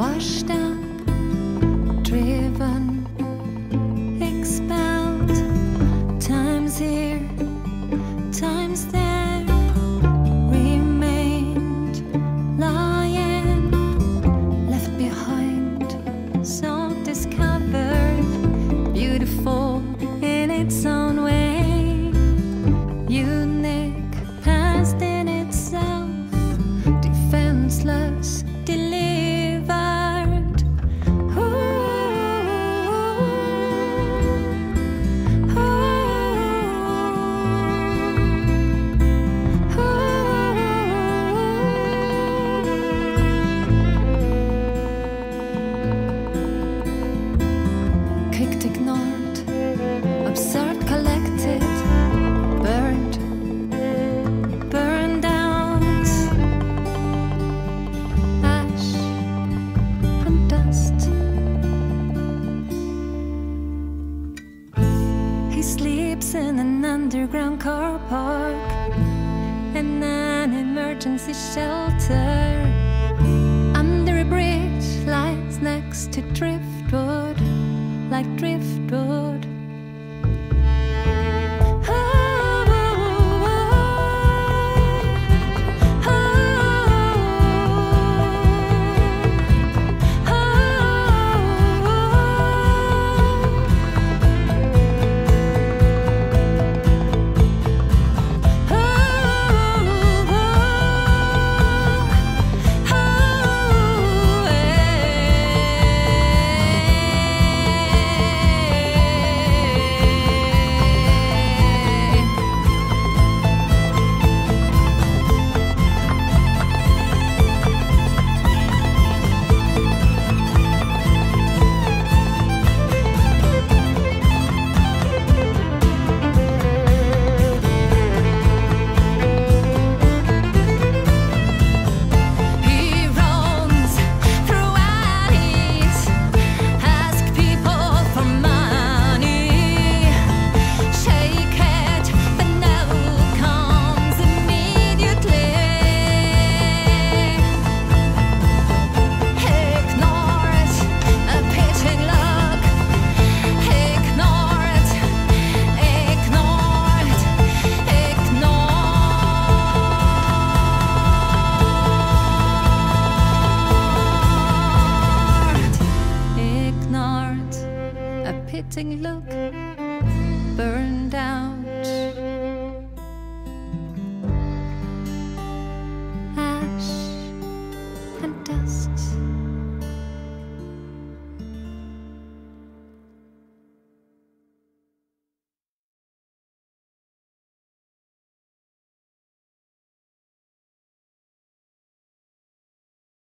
washed out, driven, expelled. Times here, times there. underground car park and an emergency shelter. melting look